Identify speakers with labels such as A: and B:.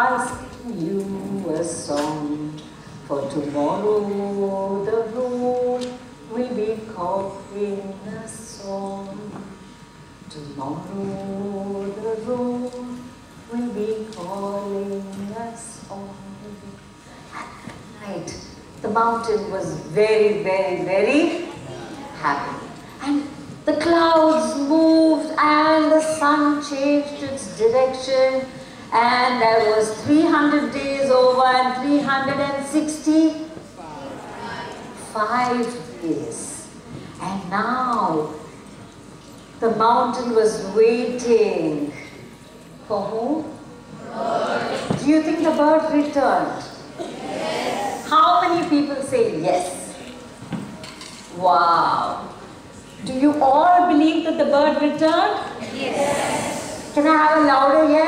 A: I sing you a song. For tomorrow the road will be calling us a song. Tomorrow the road will be calling us on. At night, the mountain was very, very, very happy. And the clouds moved and the sun changed its direction and there was 300 days over and 365 days. And now the mountain was waiting for whom? Do you think the bird returned? Yes. How many people say yes? Wow. Do you all believe that the bird returned? Yes. Can I have a louder? Yes.